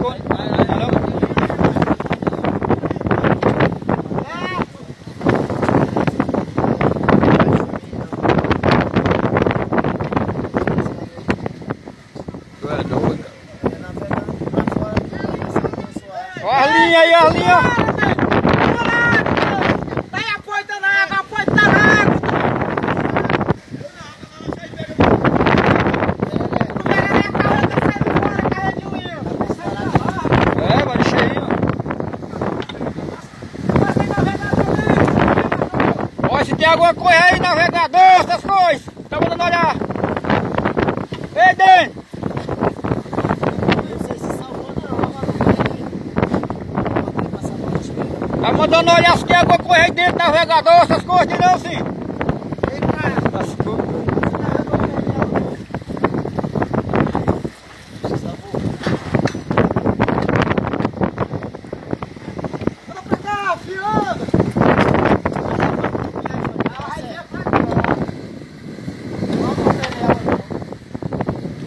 takut. ya, Wah, ahlinya ya. Alguma coisa aí, navegador, essas coisas. Tá mandando olhar. Ei, Den. Tá mandando olhar se tem alguma coisa aí dentro do navegador, essas coisas, não, sim. Essas coisas.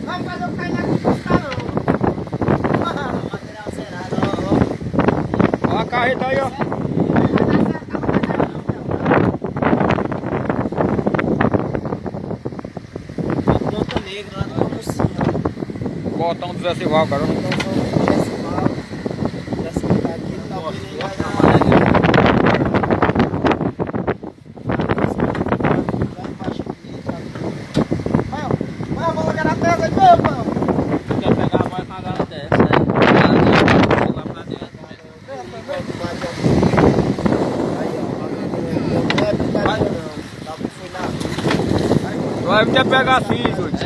Vai fazer o cair na custa não. Ó a carreta aí, ó. Ponta negra lá no Camucinho. Botão do Zé Sival, cara. Vai me pegar assim, doido.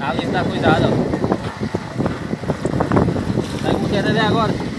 Ali tá cuidado, ó. O quererê agora.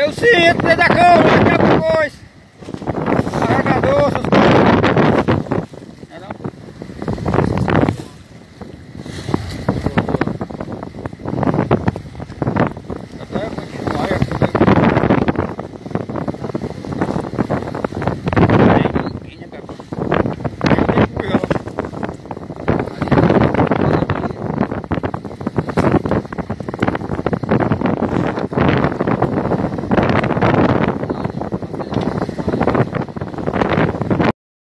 Eu sim, entro dentro da cama, daqui a depois.